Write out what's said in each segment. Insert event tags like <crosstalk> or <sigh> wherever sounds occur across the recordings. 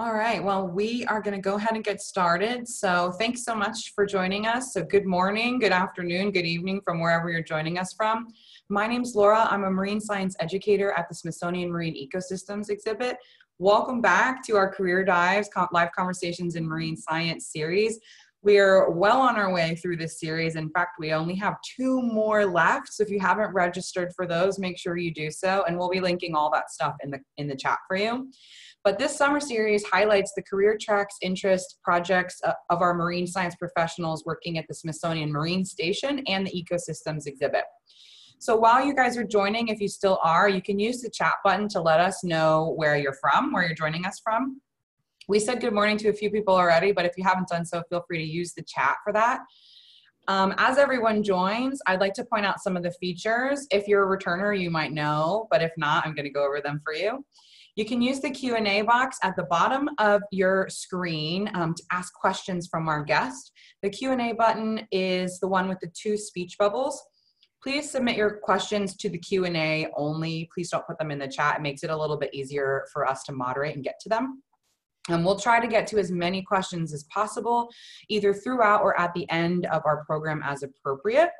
All right, well, we are going to go ahead and get started. So, thanks so much for joining us. So, good morning, good afternoon, good evening from wherever you're joining us from. My name's Laura. I'm a marine science educator at the Smithsonian Marine Ecosystems exhibit. Welcome back to our Career Dives Live Conversations in Marine Science series. We are well on our way through this series. In fact, we only have two more left. So if you haven't registered for those, make sure you do so. And we'll be linking all that stuff in the in the chat for you. But this summer series highlights the career tracks, interest, projects uh, of our marine science professionals working at the Smithsonian Marine Station and the Ecosystems exhibit. So while you guys are joining, if you still are, you can use the chat button to let us know where you're from, where you're joining us from. We said good morning to a few people already, but if you haven't done so, feel free to use the chat for that. Um, as everyone joins, I'd like to point out some of the features. If you're a returner, you might know, but if not, I'm gonna go over them for you. You can use the Q&A box at the bottom of your screen um, to ask questions from our guest. The Q&A button is the one with the two speech bubbles. Please submit your questions to the Q&A only. Please don't put them in the chat. It makes it a little bit easier for us to moderate and get to them. And we'll try to get to as many questions as possible, either throughout or at the end of our program as appropriate.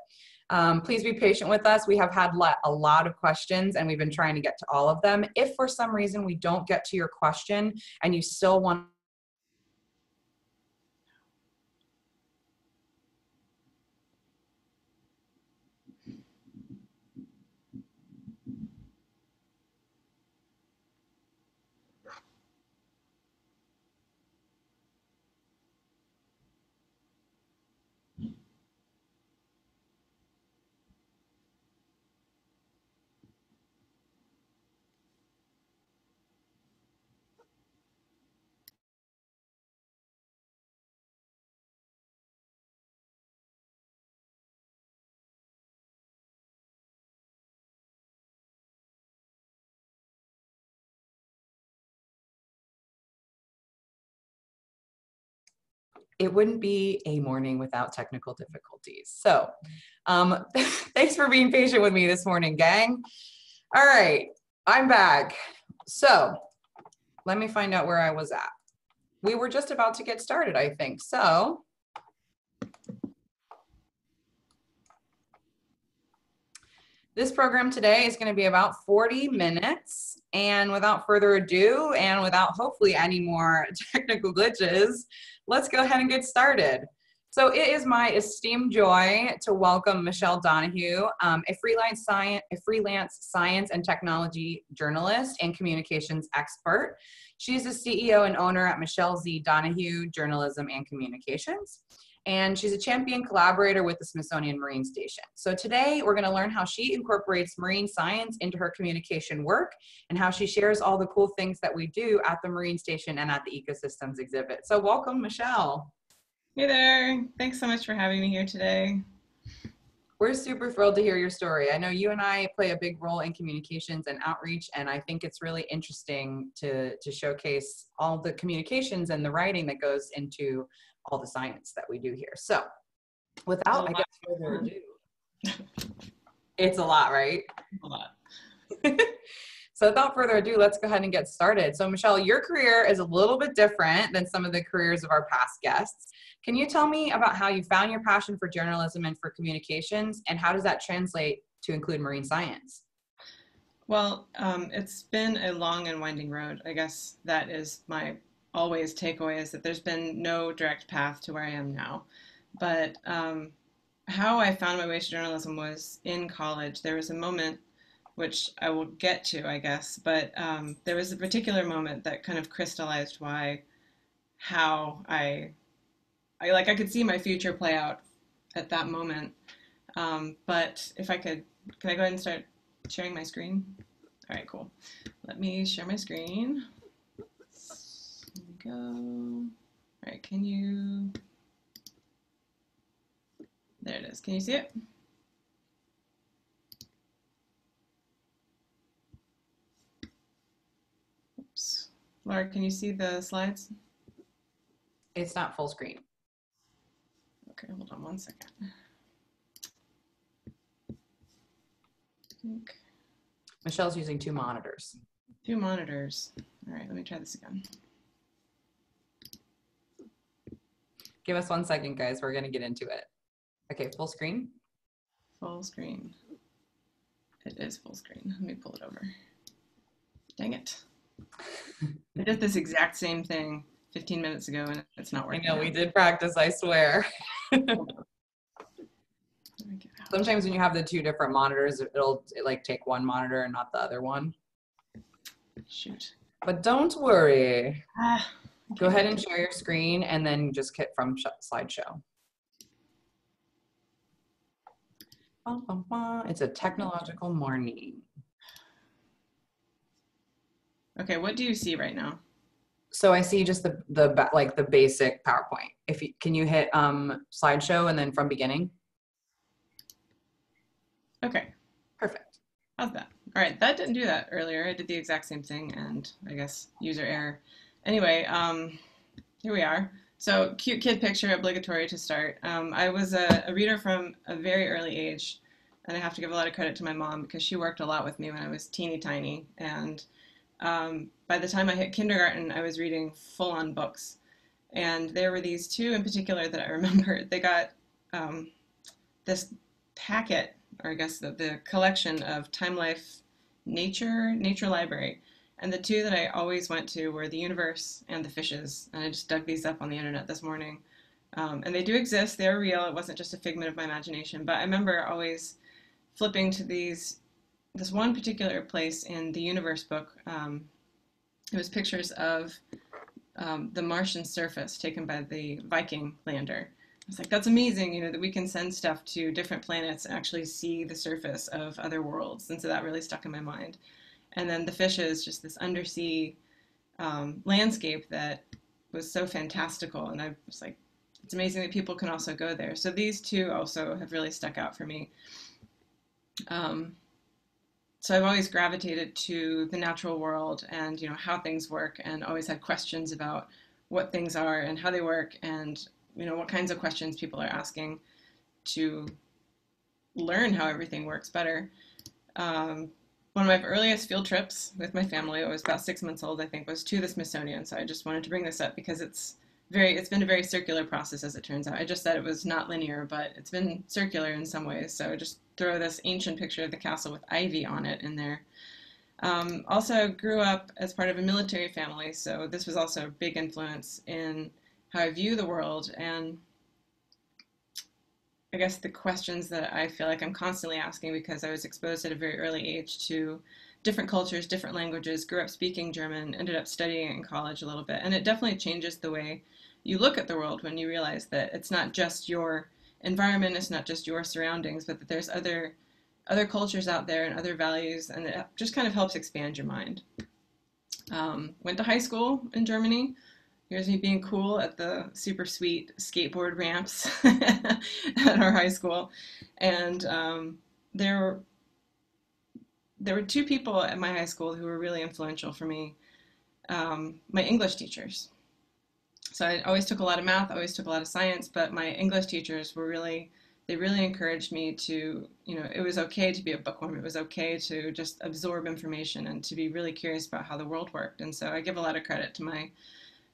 Um, please be patient with us. We have had a lot of questions and we've been trying to get to all of them. If for some reason we don't get to your question and you still want it wouldn't be a morning without technical difficulties. So um, <laughs> thanks for being patient with me this morning, gang. All right, I'm back. So let me find out where I was at. We were just about to get started, I think. So this program today is going to be about 40 minutes. And without further ado, and without hopefully any more <laughs> technical glitches, let's go ahead and get started. So it is my esteemed joy to welcome Michelle Donahue, um, a freelance science, a freelance science and technology journalist and communications expert. She's the CEO and owner at Michelle Z. Donahue Journalism and Communications and she's a champion collaborator with the Smithsonian Marine Station. So today we're gonna learn how she incorporates marine science into her communication work and how she shares all the cool things that we do at the Marine Station and at the Ecosystems exhibit. So welcome, Michelle. Hey there, thanks so much for having me here today. We're super thrilled to hear your story. I know you and I play a big role in communications and outreach, and I think it's really interesting to, to showcase all the communications and the writing that goes into all the science that we do here. So without, I guess, further ado, <laughs> it's a lot, right? A lot. <laughs> so without further ado, let's go ahead and get started. So Michelle, your career is a little bit different than some of the careers of our past guests. Can you tell me about how you found your passion for journalism and for communications, and how does that translate to include marine science? Well, um, it's been a long and winding road. I guess that is my always takeaway is that there's been no direct path to where I am now. But um, how I found my way to journalism was in college. There was a moment, which I will get to, I guess, but um, there was a particular moment that kind of crystallized why, how I, I like I could see my future play out at that moment. Um, but if I could, can I go ahead and start sharing my screen? All right, cool. Let me share my screen go. All right, can you, there it is. Can you see it? Oops. Laura, can you see the slides? It's not full screen. Okay, hold on one second. Michelle's using two monitors. Two monitors. All right, let me try this again. Give us one second, guys. We're going to get into it. Okay, full screen. Full screen. It is full screen. Let me pull it over. Dang it. <laughs> I did this exact same thing 15 minutes ago and it's not I working. know we did practice, I swear. <laughs> Let me get out. Sometimes when you have the two different monitors, it'll like take one monitor and not the other one. Shoot. But don't worry. Ah, Go ahead and share your screen and then just hit from sh- slideshow. It's a technological morning. Okay, what do you see right now? So I see just the the like the basic PowerPoint. If you can you hit um slideshow and then from beginning? Okay, Perfect. how's that? All right, that didn't do that earlier. I did the exact same thing and I guess user error. Anyway, um, here we are. So cute kid picture, obligatory to start. Um, I was a, a reader from a very early age and I have to give a lot of credit to my mom because she worked a lot with me when I was teeny tiny. And um, by the time I hit kindergarten, I was reading full on books. And there were these two in particular that I <laughs> remember. They got um, this packet, or I guess the, the collection of Time Life Nature, Nature Library. And the two that I always went to were The Universe and The Fishes. And I just dug these up on the internet this morning. Um, and they do exist, they're real. It wasn't just a figment of my imagination. But I remember always flipping to these this one particular place in the universe book um, it was pictures of um, the martian surface taken by the viking lander i was like that's amazing you know that we can send stuff to different planets and actually see the surface of other worlds and so that really stuck in my mind and then the fishes just this undersea um, landscape that was so fantastical. And i was like it's amazing that people can also go there. So these two also have really stuck out for me. Um, so I've always gravitated to the natural world and you know how things work, and always had questions about what things are and how they work, and you know what kinds of questions people are asking to learn how everything works better. Um, one of my earliest field trips with my family, I was about six months old, I think, was to the Smithsonian. So I just wanted to bring this up because it's very, it's been a very circular process as it turns out. I just said it was not linear, but it's been circular in some ways. So just throw this ancient picture of the castle with ivy on it in there. Um, also grew up as part of a military family, so this was also a big influence in how I view the world and I guess the questions that I feel like I'm constantly asking because I was exposed at a very early age to different cultures, different languages, grew up speaking German, ended up studying in college a little bit, and it definitely changes the way you look at the world when you realize that it's not just your environment, it's not just your surroundings, but that there's other other cultures out there and other values, and it just kind of helps expand your mind. Um, went to high school in Germany. Here's me being cool at the super sweet skateboard ramps <laughs> at our high school, and um, there were there were two people at my high school who were really influential for me. Um, my English teachers. So I always took a lot of math, always took a lot of science, but my English teachers were really they really encouraged me to, you know, it was okay to be a bookworm. It was okay to just absorb information and to be really curious about how the world worked. And so I give a lot of credit to my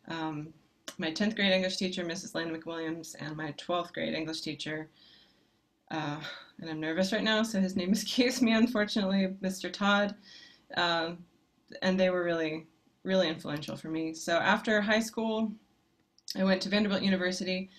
um, my 10th grade English teacher, Mrs. Lynn McWilliams, and my 12th grade English teacher. Uh, and I'm nervous right now, so his name <laughs> escapes me, unfortunately, Mr. Todd. Um, and they were really, really influential for me. So after high school, I went to Vanderbilt University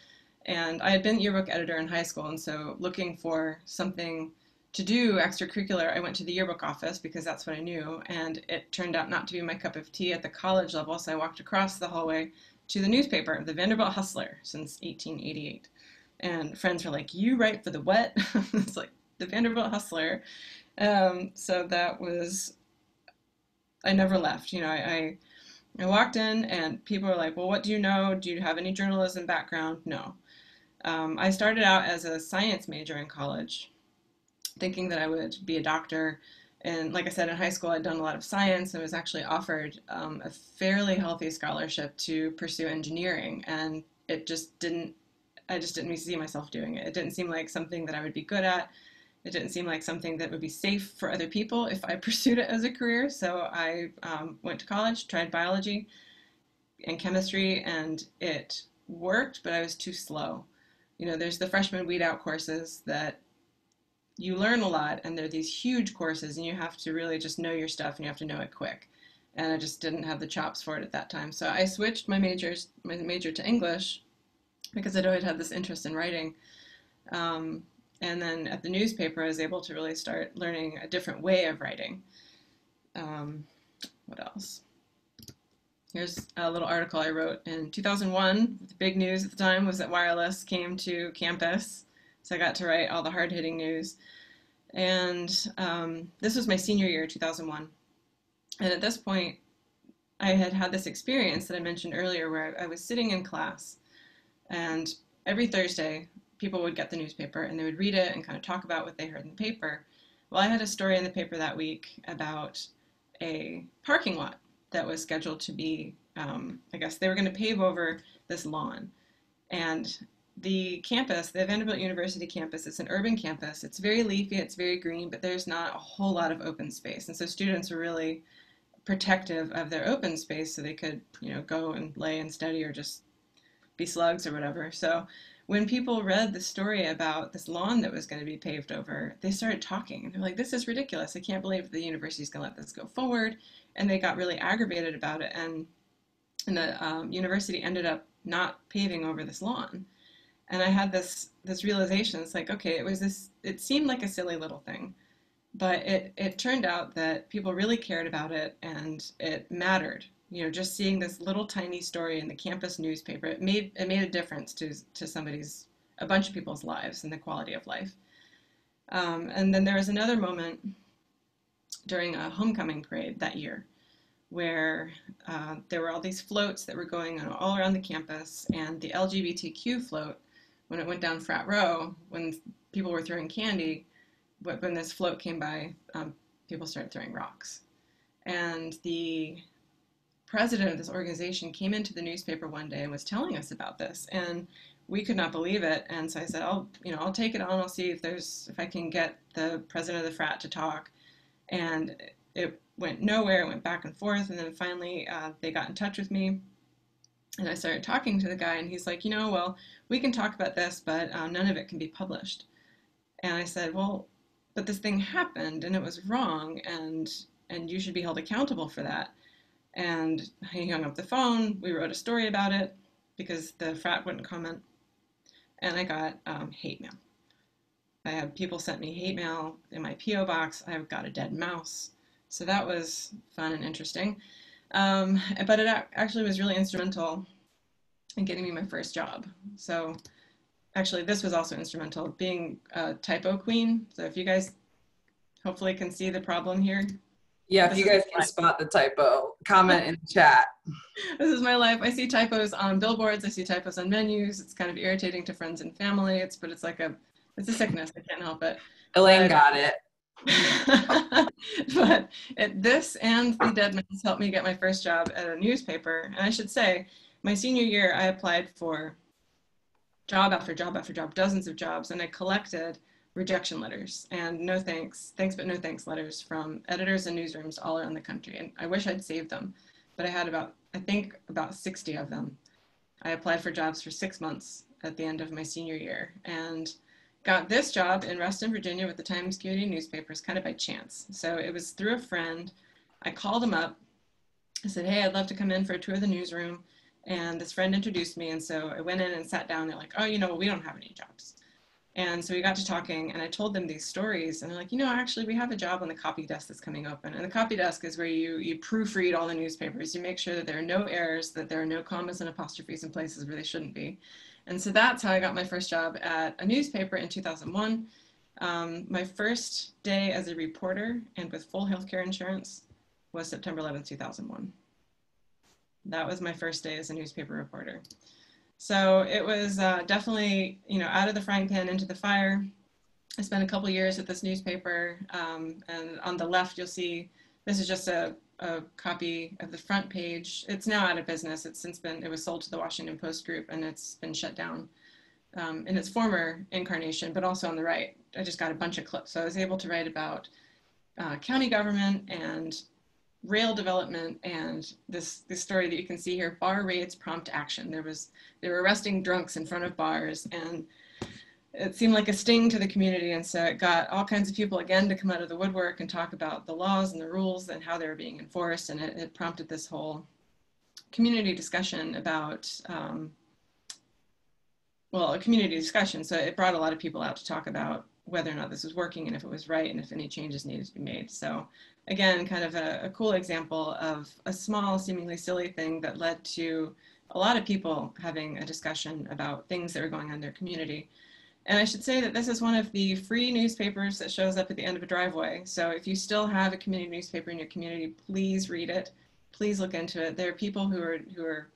and I had been yearbook editor in high school, and so looking for something to do extracurricular, I went to the yearbook office because that's what I knew, and it turned out not to be my cup of tea at the college level, so I walked across the hallway to the newspaper, the Vanderbilt Hustler, since 1888. And friends were like, You write for the what? <laughs> it's like, the Vanderbilt Hustler. Um, so that was, I never left. You know, I, I I walked in and people were like, Well, what do you know? Do you have any journalism background? No. Um, I started out as a science major in college, thinking that I would be a doctor. And like I said, in high school, I'd done a lot of science and was actually offered um, a fairly healthy scholarship to pursue engineering. And it just didn't, I just didn't see myself doing it. It didn't seem like something that I would be good at. It didn't seem like something that would be safe for other people if I <laughs> pursued it as a career. So I um, went to college, tried biology and chemistry, and it worked, but I was too slow. You know, there's the freshman weed out courses that you learn a lot, and they're these huge courses, and you have to really just know your stuff, and you have to know it quick. And I just didn't have the chops for it at that time. So I switched my majors, my major to English, because I'd always had this interest in writing. Um, and then at the newspaper, I was able to really start learning a different way of writing. Um, what else? Here's a little article I wrote in 2001. The big news at the time was that wireless came to campus. So I got to write all the hard hitting news. And um, this was my senior year, 2001. And at this point, I had had this experience that I mentioned earlier where I was sitting in class and every Thursday, people would get the newspaper and they would read it and kind of talk about what they heard in the paper. Well, I had a story in the paper that week about a parking lot that was scheduled to be, um, I guess they were going to pave over this lawn. And the campus, the Vanderbilt University campus, it's an urban campus. It's very leafy, it's very green, but there's not a whole lot of open space. And so students are really protective of their open space so they could, you know, go and lay and study or just be slugs or whatever. So when people read the story about this lawn that was going to be paved over, they started talking. They're like, this is ridiculous. I can't believe the university's going to let this go forward. And they got really aggravated about it. And, and the um, university ended up not paving over this lawn. And I had this, this realization. It's like, okay, it was this, it seemed like a silly little thing. But it, it turned out that people really cared about it and it mattered you know, just seeing this little tiny story in the campus newspaper, it made it made a difference to to somebody's a bunch of people's lives and the quality of life. Um, and then there was another moment during a homecoming parade that year where uh, there were all these floats that were going on all around the campus, and the LGBTQ float, when it went down Frat Row, when people were throwing candy, when this float came by, um, people started throwing rocks. And the president of this organization came into the newspaper one day and was telling us about this and we could not believe it. And so i said i'll you know i'll take it on. I'll see if there's if i can get the president of the frat to talk. And it went nowhere. It went back and forth. And then finally uh, they got in touch with me and i started talking to the guy and he's like you know well we can talk about this but uh, none of it can be published and i said well but this thing happened and it was wrong and and you should be held accountable for that and he hung up the phone. We wrote a story about it because the frat wouldn't comment. And I got um, hate mail. I had people sent me hate mail in my P.O. box. I have got a dead mouse. So that was fun and interesting. Um, but it actually was really instrumental in getting me my first job. So actually, this was also instrumental being a typo queen. So if you guys hopefully can see the problem here, yeah, if you guys can spot the typo, comment in the chat. <laughs> This is my life. I see typos on billboards. I see typos on menus. It's kind of irritating to friends and family. It's but it's like a it's a sickness. I can't help it. Elaine but, got it. <laughs> but this and the Dead Mouse helped me get my first job at a newspaper. And I should say, my senior year, I applied for job after job after job, dozens of jobs, and I collected rejection letters and no thanks, thanks but no thanks letters from editors and newsrooms all around the country. And I wish I'd saved them, but I had about, I think about 60 of them. I applied for jobs for six months at the end of my senior year and got this job in Reston, Virginia with the Times Community newspapers kind of by chance. So it was through a friend. I called him up. I said, hey, I'd love to come in for a tour of the newsroom. And this friend introduced me. And so I went in and sat down. They're like, oh, you know, we don't have any jobs. And so we got to talking and I told them these stories and they're like, you know, actually we have a job on the copy desk that's coming open. And the copy desk is where you, you proofread all the newspapers. You make sure that there are no errors, that there are no commas and apostrophes in places where they shouldn't be. And so that's how I got my first job at a newspaper in 2001. Um, my first day as a reporter and with full healthcare insurance was September 11th, 2001. That was my first day as a newspaper reporter. So it was uh, definitely, you know, out of the frying pan into the fire. I spent a couple years at this newspaper, um, and on the left you'll see this is just a, a, copy of the front page. It's now out of business. It's since been it was sold to the Washington Post Group, and it's been shut down um, in its former incarnation. But also on the right, I just got a bunch of clips, so I was able to write about uh, county government and rail development and this this story that you can see here bar raids prompt action there was they were arresting drunks in front of bars and it seemed like a sting to the community and so it got all kinds of people again to come out of the woodwork and talk about the laws and the rules and how they were being enforced and it, it prompted this whole community discussion about um, well a community discussion. So it brought a lot of people out to talk about whether or not this was working and if it was right and if any changes needed to be made. So again kind of a, a cool example of a small seemingly silly thing that led to a lot of people having a discussion about things that were going on in their community and I should say that this is one of the free newspapers that shows up at the end of a driveway. So if you still have a community newspaper in your community, please read it. Please look into it. There are people who are who are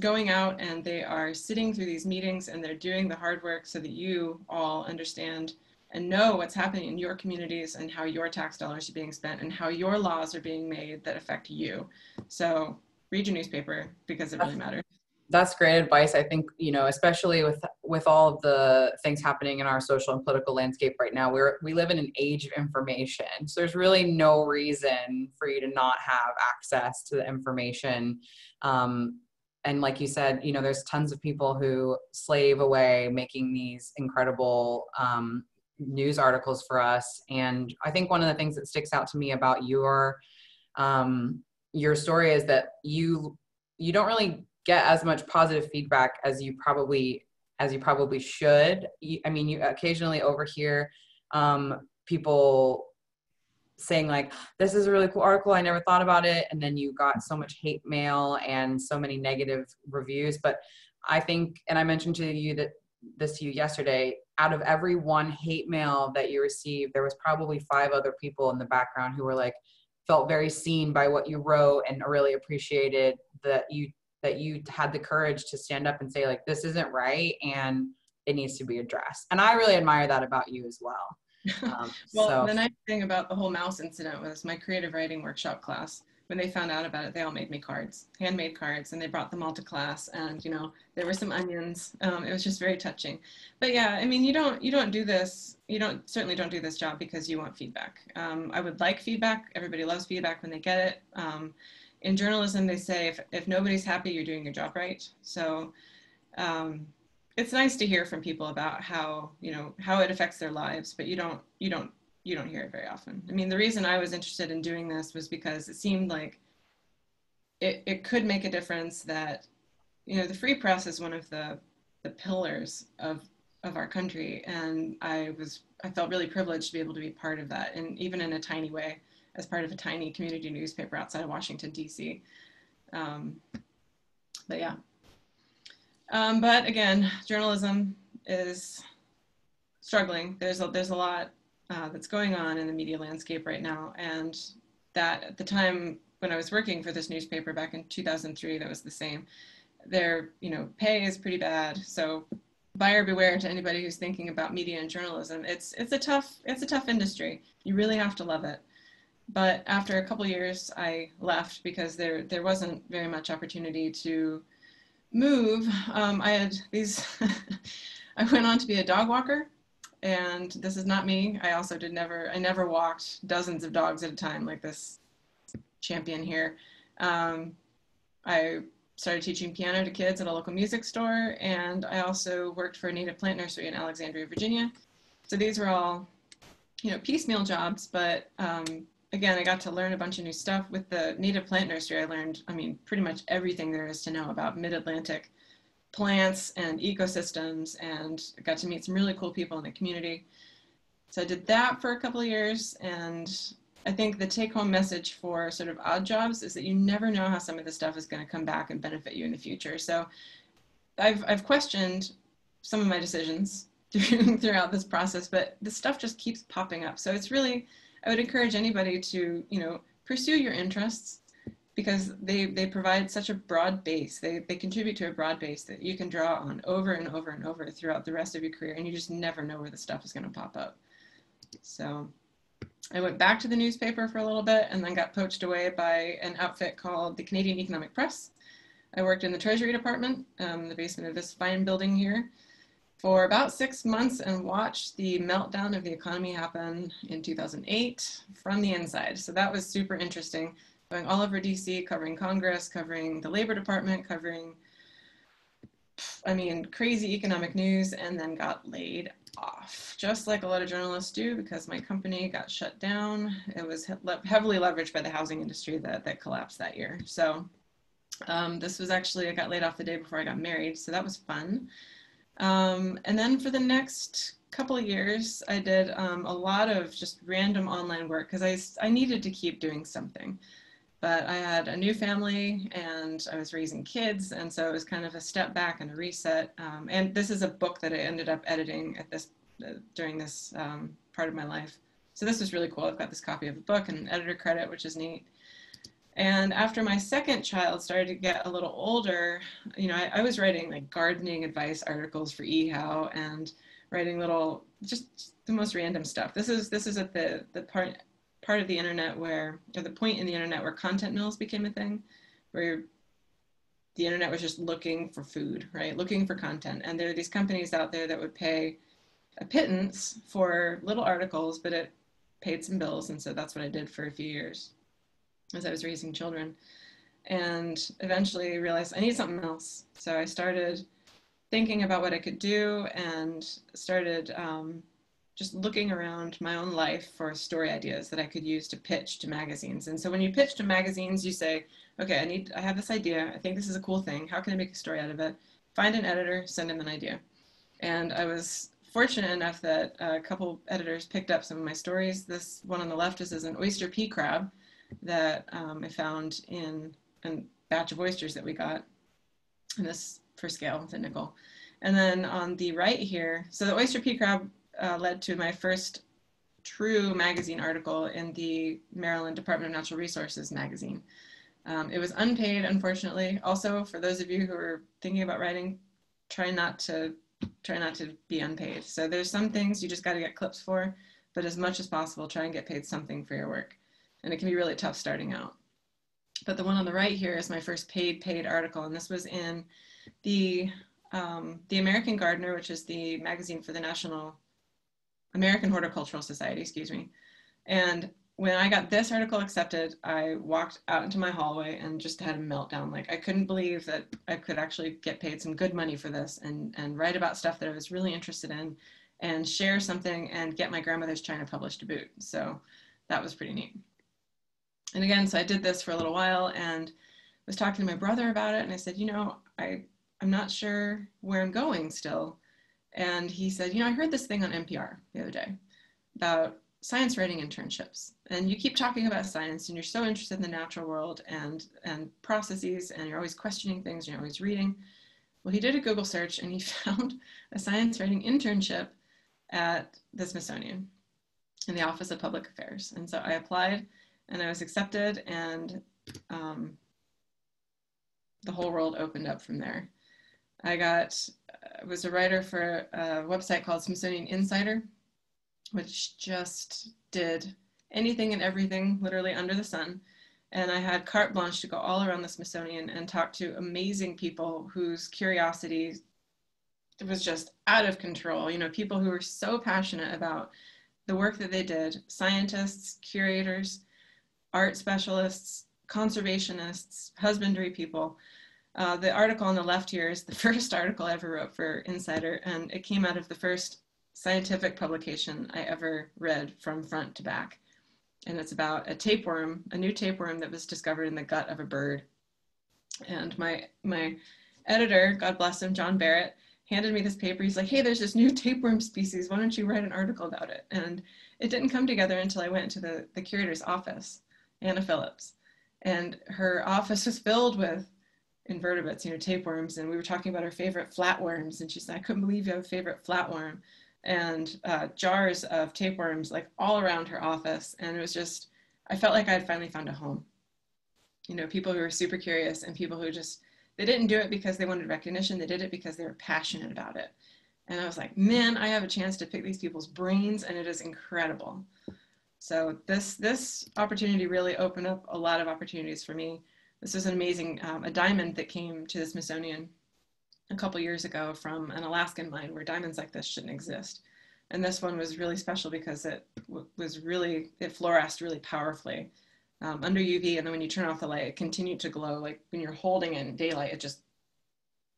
going out and they are sitting through these meetings and they're doing the hard work so that you all understand and know what's happening in your communities and how your tax dollars are being spent and how your laws are being made that affect you. So read your newspaper because it really matters that's great advice. I think you know especially with with all of the things happening in our social and political landscape right now we're we live in an age of information. So there's really no reason for you to not have access to the information. Um, and like you said you know there's tons of people who slave away making these incredible um, news articles for us. And i think one of the things that sticks out to me about your um, your story is that you you don't really get as much positive feedback as you probably as you probably should. I mean, you occasionally overhear um, people saying like, "This is a really cool article. I never thought about it," and then you got so much hate mail and so many negative reviews. But I think, and I mentioned to you that this to you yesterday. Out of every one hate mail that you received, there was probably five other people in the background who were like, felt very seen by what you wrote and really appreciated that you that you had the courage to stand up and say like this isn't right and it needs to be addressed. And i really admire that about you as well. <laughs> Um, well so. the nice thing about the whole mouse incident was my creative writing workshop class when they found out about it they all made me cards handmade cards and they brought them all to class and you know there were some onions. Um, it was just very touching. But yeah i mean you don't you don't do this you don't certainly don't do this job because you want feedback. Um, i would like feedback. Everybody loves feedback when they get it. Um, in journalism, they say if, if nobody's happy, you're doing your job right. So um, it's nice to hear from people about how, you know, how it affects their lives, but you don't, you don't, you don't hear it very often. I mean, the reason I was interested in doing this was because it seemed like it, it could make a difference that, you know, the free press is one of the, the pillars of, of our country. And I was, I felt really privileged to be able to be part of that. And even in a tiny way, as part of a tiny community newspaper outside of Washington, D.C. Um, but yeah. Um, but again, journalism is struggling. There's a, there's a lot uh, that's going on in the media landscape right now. And that at the time when I was working for this newspaper back in 2003, that was the same. Their, you know, pay is pretty bad. So buyer beware to anybody who's thinking about media and journalism. It's, it's a tough, it's a tough industry. You really have to love it but after a couple years, I left because there there wasn't very much opportunity to move. Um, I had these. <laughs> I went on to be a dog walker, and this is not me. I also did never. I never walked dozens of dogs at a time like this champion here. Um, I started teaching piano to kids at a local music store, and I also worked for a native plant nursery in Alexandria, Virginia. So these were all, you know, piecemeal jobs, but um, again, I got to learn a bunch of new stuff with the native plant nursery. I learned, I mean, pretty much everything there is to know about mid-Atlantic plants and ecosystems and got to meet some really cool people in the community. So I did that for a couple of years and I think the take home message for sort of odd jobs is that you never know how some of this stuff is going to come back and benefit you in the future. So I've, I've questioned some of my decisions <laughs> throughout this process, but the stuff just keeps popping up. So it's really, I would encourage anybody to, you know, pursue your interests because they, they provide such a broad base. They, they contribute to a broad base that you can draw on over and over and over throughout the rest of your career, and you just never know where the stuff is going to pop up. So I went back to the newspaper for a little bit and then got poached away by an outfit called the Canadian Economic Press. I worked in the Treasury Department, um, the basement of this fine building here for about six months and watched the meltdown of the economy happen in 2008 from the inside. So that was super interesting. going all over DC, covering Congress, covering the Labor Department, covering, I mean, crazy economic news, and then got laid off, just like a lot of journalists do, because my company got shut down. It was heavily leveraged by the housing industry that, that collapsed that year. So um, this was actually, I got laid off the day before I got married, so that was fun. Um, and then for the next couple years, I did um, a lot of just random online work because I, I needed to keep doing something. But I had a new family and I was raising kids, and so it was kind of a step back and a reset. Um, and this is a book that I ended up editing at this uh, during this um, part of my life. So this was really cool. I've got this copy of the book and editor credit, which is neat. And after my second child started to get a little older, you know, I, I was writing like gardening advice articles for eHow and writing little, just the most random stuff. This is this is at the the part part of the internet where, or the point in the internet where content mills became a thing, where the internet was just looking for food, right? Looking for content. And there are these companies out there that would pay a pittance for little articles, but it paid some bills. And so that's what I did for a few years as I was raising children. And eventually realized I need something else. So I started thinking about what I could do and started um, just looking around my own life for story ideas that I could use to pitch to magazines. And so when you pitch to magazines, you say, okay, I need, I have this idea. I think this is a cool thing. How can I make a story out of it? Find an editor, send him an idea. And I was fortunate enough that a couple editors picked up some of my stories. This one on the left is, is an oyster pea crab that um, I found in a batch of oysters that we got. And this for scale, the nickel. And then on the right here, so the oyster pea crab uh, led to my first true magazine article in the Maryland Department of Natural Resources magazine. Um, it was unpaid, unfortunately. Also, for those of you who are thinking about writing, try not to try not to be unpaid. So there's some things you just got to get clips for, but as much as possible, try and get paid something for your work. And it can be really tough starting out. But the one on the right here is my first paid paid article, and this was in the um, the American Gardener, which is the magazine for the National American Horticultural Society, excuse me. And when I got this article accepted, I walked out into my hallway and just had a meltdown. Like I couldn't believe that I could actually get paid some good money for this and, and write about stuff that I was really interested in and share something and get my grandmother's china published to boot. So that was pretty neat. And again, so I did this for a little while and was talking to my brother about it. And I said, you know, I, I'm not sure where I'm going still. And he said, You know, I heard this thing on NPR the other day about science writing internships. And you keep talking about science and you're so interested in the natural world and, and processes, and you're always questioning things, and you're always reading. Well, he did a Google search and he <laughs> found a science writing internship at the Smithsonian in the Office of Public Affairs. And so I applied and I was accepted, and um, the whole world opened up from there. I got I was a writer for a website called Smithsonian Insider, which just did anything and everything literally under the sun. And I had carte blanche to go all around the Smithsonian and talk to amazing people whose curiosity was just out of control. You know, people who were so passionate about the work that they did scientists, curators, art specialists, conservationists, husbandry people uh, the article on the left here is the <laughs> first article I ever wrote for Insider, and it came out of the first scientific publication I ever read from front to back. And it's about a tapeworm, a new tapeworm that was discovered in the gut of a bird. And my my editor, God bless him, John Barrat, handed me this paper. He's like, "Hey, there's this new tapeworm species. Why don't you write an article about it?" And it didn't come together until I went to the the curator's office, Anna Phillips, and her office was filled with invertebrates, you know, tapeworms, and we were talking about our favorite flatworms, and she said, I couldn't believe you have a favorite flatworm, and uh, jars of tapeworms like all around her office, and it was just, I felt like I had finally found a home. You know, people who were super curious and people who just, they didn't do it because they wanted recognition, they did it because they were passionate about it. And I was like, man, I have a chance to pick these people's brains, and it is incredible. So this this opportunity really opened up a lot of opportunities for me this was an amazing, um, a diamond that came to the Smithsonian a couple years ago from an Alaskan mine where diamonds like this shouldn't exist. And this one was really special because it was really, it fluoresced really powerfully. um, under UV, and then when you turn off the light, it continued to glow. Like when you're holding it in daylight, it just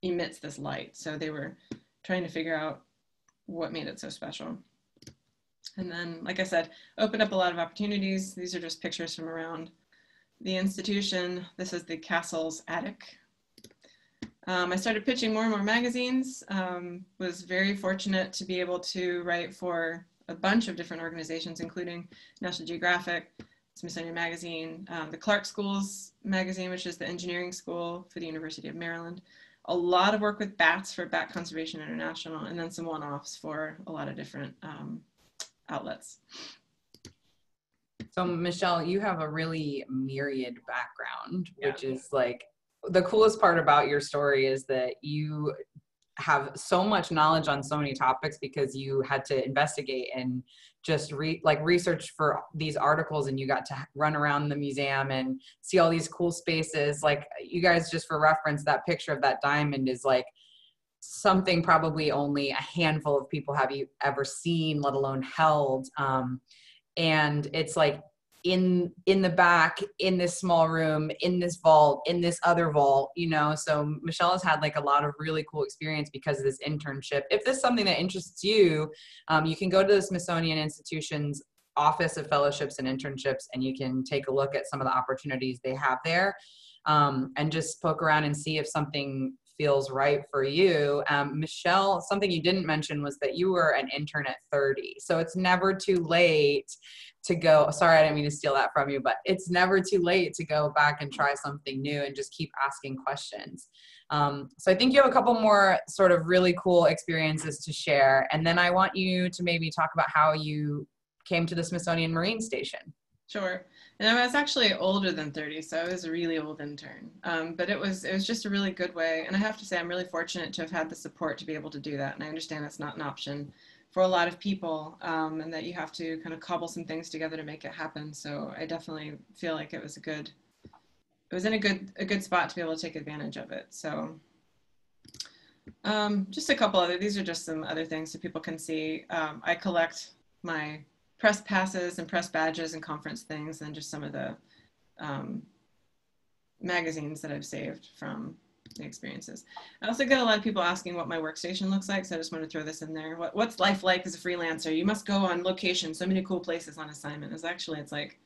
emits this light. So they were trying to figure out what made it so special. And then, like I said, opened up a lot of opportunities. These are just pictures from around the institution. This is the castle's attic. Um, I started pitching more and more magazines. Um, was very fortunate to be able to write for a bunch of different organizations, including National Geographic, Smithsonian Magazine, um, the Clark Schools Magazine, which is the engineering school for the University of Maryland. A lot of work with bats for Bat Conservation International, and then some one-offs for a lot of different um, outlets. So Michelle, you have a really myriad background, Yeah. which is like the coolest part about your story is that you have so much knowledge on so many topics because you had to investigate and just re like research for these articles and you got to run around the museum and see all these cool spaces like you guys just for reference that picture of that diamond is like something probably only a handful of people have you ever seen let alone held. Um, and it's like in in the back in this small room in this vault in this other vault you know? So michelle has had like a lot of really cool experience because of this internship. If this is something that interests you um, you can go to the smithsonian institution's office of fellowships and internships and you can take a look at some of the opportunities they have there um, and just poke around and see if something feels right for you. Um, Michelle, something you didn't mention was that you were an intern at 30. So it's never too late to go. Sorry, I didn't mean to steal that from you, but it's never too late to go back and try something new and just keep asking questions. Um, so I think you have a couple more sort of really cool experiences to share. And then I want you to maybe talk about how you came to the Smithsonian Marine Station. Sure. And I was actually older than 30, so I was a really old intern. Um, but it was it was just a really good way. And I have to say, I'm really fortunate to have had the support to be able to do that. And I understand that's not an option for a lot of people, um, and that you have to kind of cobble some things together to make it happen. So I definitely feel like it was a good, it was in a good a good spot to be able to take advantage of it. So. Um, just a couple other. These are just some other things so people can see. Um, I collect my press passes and press badges and conference things and just some of the um, magazines that I've saved from the experiences. I also get a lot of people asking what my workstation looks like, so I just want to throw this in there. What, what's life like as a freelancer? You must go on location, so many cool places on assignment. Is actually, it's like,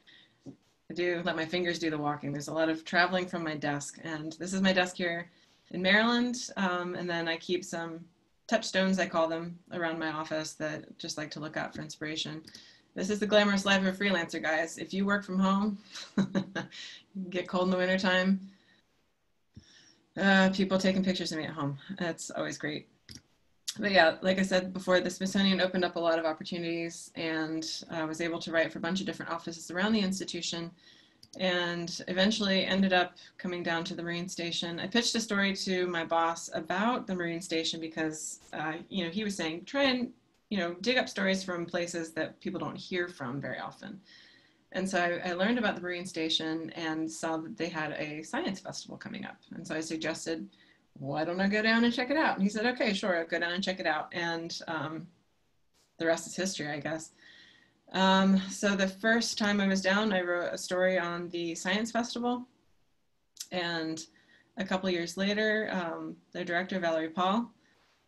I do let my fingers do the walking. There's a lot of traveling from my desk, and this is my desk here in Maryland, um, and then I keep some touchstones, I call them, around my office that just like to look at for inspiration. This is the glamorous life of a freelancer, guys. If you work from home, <laughs> get cold in the wintertime, uh, people taking pictures of me at home. That's always great. But yeah, like I said before, the Smithsonian opened up a lot of opportunities and I was able to write for a bunch of different offices around the institution and eventually ended up coming down to the Marine Station. I pitched a story to my boss about the Marine Station because, uh, you know, he was saying, try and you know, dig up stories from places that people don't hear from very often. And so I, I, learned about the Marine Station and saw that they had a science festival coming up. And so I suggested, why don't I go down and check it out? And he said, okay, sure, I'll go down and check it out. And um, the rest is history, I guess. Um, so the first time I was down, I wrote a story on the science festival. And a couple years later, um, the director, Valerie Paul,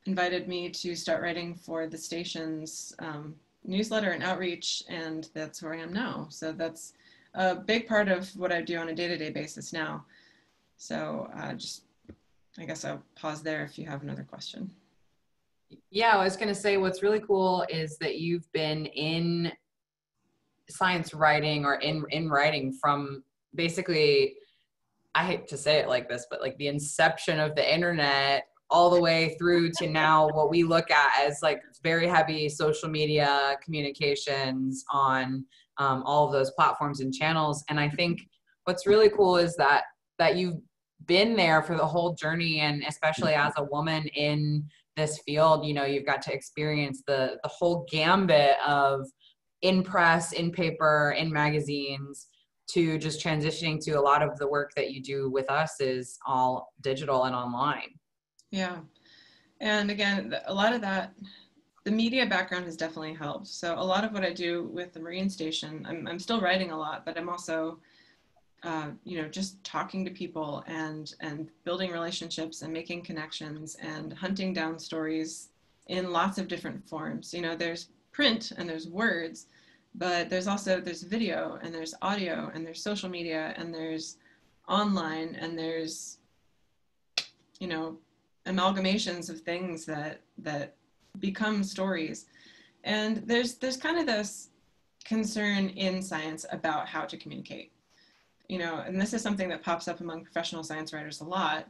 invited me to start writing for the station's um, newsletter and outreach, and that's where I am now. So that's a big part of what I do on a day-to-day basis now. So uh, just, I guess I'll pause there if you have another question. Yeah, I was going to say what's really cool is that you've been in science writing or in in writing from basically I hate to say it like this, but like the inception of the internet all the way through to now what we look at as like very heavy social media communications on um, all of those platforms and channels. And i think what's really cool is that that you've been there for the whole journey. And especially as a woman in this field you know you've got to experience the the whole gambit of in press in paper in magazines to just transitioning to a lot of the work that you do with us is all digital and online yeah. And again, a lot of that, the media background has definitely helped. So a lot of what I do with the Marine Station, I'm, I'm still writing a lot, but I'm also uh, you know, just talking to people and and building relationships and making connections and hunting down stories in lots of different forms. You know, there's print and there's words, but there's also there's video and there's audio and there's social media and there's online and there's you know amalgamations of things that that become stories. And there's there's kind of this concern in science about how to communicate. You know and this is something that pops up among professional science writers a lot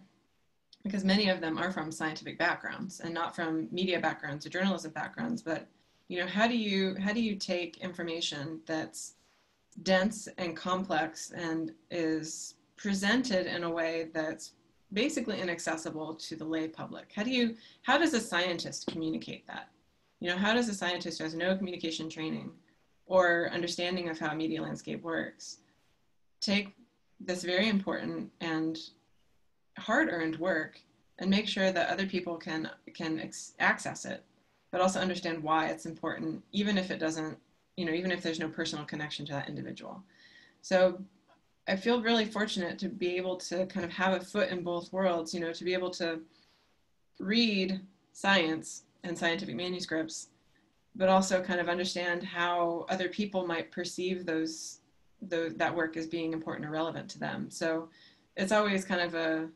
because many of them are from scientific backgrounds and not from media backgrounds or journalism backgrounds. But you know how do you how do you take information that's dense and complex and is presented in a way that's basically inaccessible to the lay public. How do you how does a scientist communicate that? You know how does a scientist who has no communication training or understanding of how a media landscape works take this very important and hard earned work and make sure that other people can can access it but also understand why it's important even if it doesn't you know even if there's no personal connection to that individual? So i feel really fortunate to be able to kind of have a foot in both worlds you know to be able to read science and scientific manuscripts but also kind of understand how other people might perceive those, those that work as being important or relevant to them. So it's always kind of a,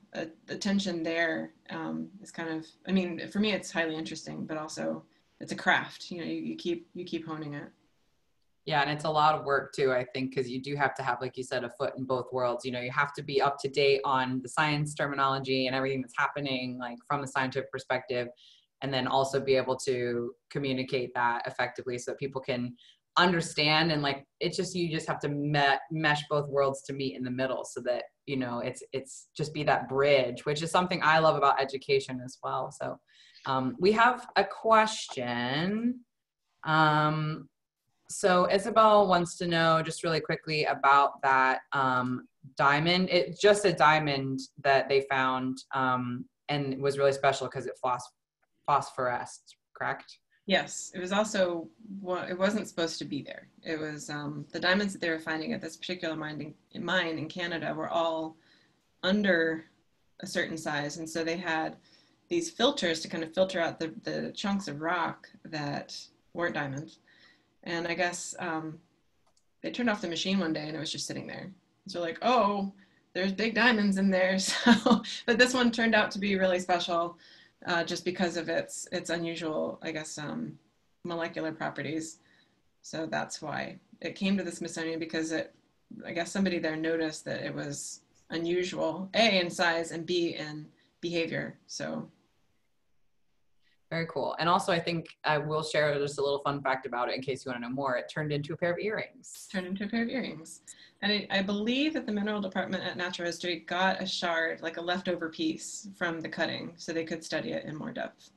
a, tension there. Um, it's kind of, I mean, for me, it's highly interesting, but also it's a craft. You know, you, you keep you keep honing it. Yeah, and it's a lot of work too, I think, because you do have to have, like you said, a foot in both worlds. You know, you have to be up to date on the science terminology and everything that's happening, like from a scientific perspective, and then also be able to communicate that effectively so that people can understand and like it's just you just have to me- mesh both worlds to meet in the middle so that you know it's it's just be that bridge which is something i love about education as well so um, we have a question um, so isabel wants to know just really quickly about that um, diamond it's just a diamond that they found um, and was really special because it phos- phosphoresced, correct? Yes, it was also well, it wasn't supposed to be there. It was um, the diamonds that they were finding at this particular mine in, mine in Canada were all under a certain size, and so they had these filters to kind of filter out the, the chunks of rock that weren't diamonds. And I guess um, they turned off the machine one day and it was just sitting there. So like, oh, there's big diamonds in there. <laughs> So, but this one turned out to be really special uh, just because of its its unusual, I guess, um, molecular properties. So that's why it came to the Smithsonian because it, I guess, somebody there noticed that it was unusual, a in size and b in behavior. So very cool. And also, I think I will share just a little fun fact about it in case you want to know more. It turned into a pair of earrings. Turned into a pair of earrings. And I, I believe that the mineral department at Natural History got a shard, like a leftover piece from the cutting, so they could study it in more depth.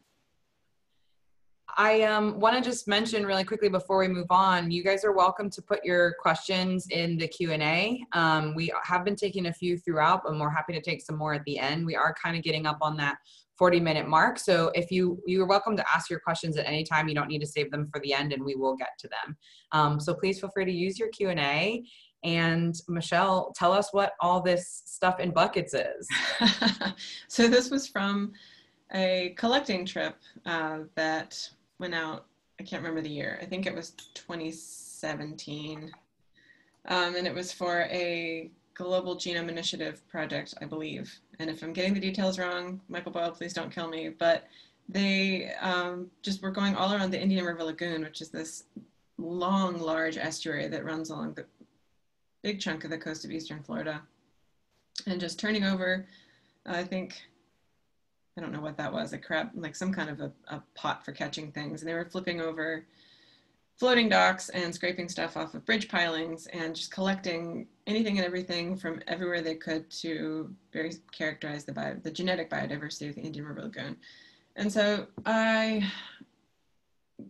I um, want to just mention really quickly before we move on, you guys are welcome to put your questions in the Q&A. Um, we have been taking a few throughout, but we're happy to take some more at the end. We are kind of getting up on that 40 minute mark. So if you, you're welcome to ask your questions at any time. You don't need to save them for the end and we will get to them. Um, so please feel free to use your Q&A. And Michelle, tell us what all this stuff in buckets is. <laughs> so this was from a collecting trip uh, that went out, I can't remember the year. I think it was 2017. Um, and it was for a Global Genome Initiative project, I believe. And if I'm getting the details wrong, Michael Boyle, please don't kill me. But they um, just were going all around the Indian River Lagoon, which is this long, large estuary that runs along the big chunk of the coast of eastern Florida. And just turning over, I think, I don't know what that was, a crab, like some kind of a, a pot for catching things. And they were flipping over floating docks and scraping stuff off of bridge pilings and just collecting anything and everything from everywhere they could to very characterize the, bio, the genetic biodiversity of the Indian River Lagoon. And so I,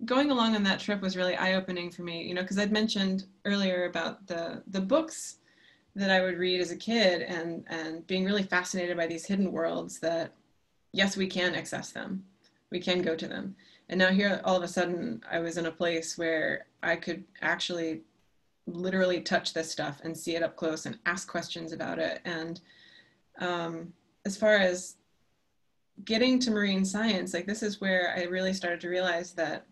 going along on that trip was really eye-opening for me, you know, because I'd mentioned earlier about the, the books that I would read as a kid and, and being really fascinated by these hidden worlds that, yes, we can access them. We can go to them and now here all of a sudden i was in a place where i could actually literally touch this stuff and see it up close and ask questions about it. And um, as far as getting to marine science, like this is where I really started to realize that